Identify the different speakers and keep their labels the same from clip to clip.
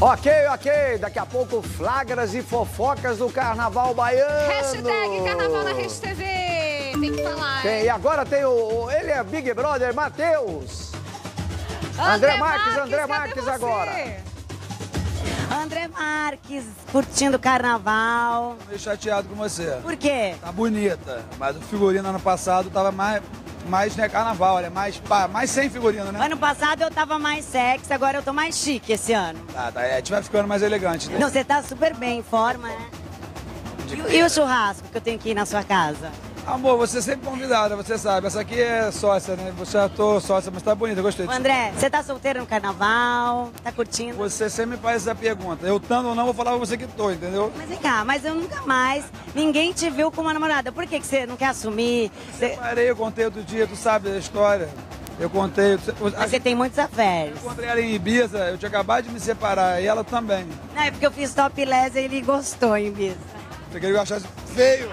Speaker 1: Ok, ok. Daqui a pouco flagras e fofocas do Carnaval Baiano.
Speaker 2: Hashtag Carnaval na Rede TV. Tem que falar.
Speaker 1: Tem, e agora tem o, o- Ele é Big Brother, Matheus. André Marques, André
Speaker 2: cadê
Speaker 1: Marques
Speaker 2: você?
Speaker 1: agora.
Speaker 3: André Marques, curtindo o carnaval.
Speaker 4: meio chateado com você.
Speaker 3: Por quê?
Speaker 4: Tá bonita, mas o figurino ano passado tava mais, mais né, carnaval, né? Mais, pá, mais sem figurino, né?
Speaker 3: Ano passado eu tava mais sexy, agora eu tô mais chique esse ano.
Speaker 4: Tá, tá, é, a gente vai ficando mais elegante, né?
Speaker 3: Não, você tá super bem, em forma, né? E, e o churrasco que eu tenho que ir na sua casa?
Speaker 4: Amor, você é sempre convidada, você sabe. Essa aqui é sócia, né? Você já tô sócia, mas tá bonita, gostei.
Speaker 3: Ô, André, você tá solteiro no carnaval? Tá curtindo?
Speaker 4: Você sempre faz essa pergunta. Eu estando ou não, vou falar pra você que tô, entendeu?
Speaker 3: Mas vem cá, mas eu nunca mais, ninguém te viu com uma namorada. Por que, que você não quer assumir? Você,
Speaker 4: Parei, eu contei outro dia, tu sabe da história. Eu contei.
Speaker 3: mas você tem muitos affairs.
Speaker 4: Eu encontrei ela em Ibiza, eu tinha acabado de me separar, e ela também.
Speaker 3: Não, é porque eu fiz topless e ele gostou em vista.
Speaker 4: Você queria que eu achasse feio?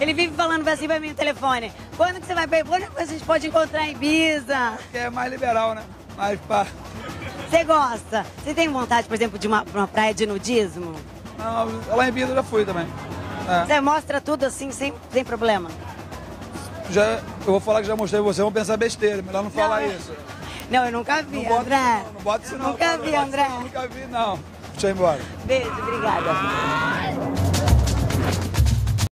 Speaker 3: Ele vive falando assim pra mim no telefone. Quando que você vai pra Quando que a gente pode encontrar em Ibiza?
Speaker 4: É mais liberal, né? Mais pá.
Speaker 3: Você gosta? Você tem vontade, por exemplo, de uma, uma praia de nudismo?
Speaker 4: Não, lá em Ibiza eu já fui também. É.
Speaker 3: Você mostra tudo assim, sem, sem problema?
Speaker 4: Já, eu vou falar que já mostrei pra você, vão pensar besteira, melhor não falar
Speaker 3: Não.
Speaker 4: isso.
Speaker 3: Não, eu nunca vi,
Speaker 4: Não bota
Speaker 3: André.
Speaker 4: isso não, não bota isso não.
Speaker 3: Nunca
Speaker 4: cara,
Speaker 3: vi,
Speaker 4: bota
Speaker 3: André.
Speaker 4: isso Nunca vi, não. Deixa eu ir embora.
Speaker 3: Beijo, obrigada.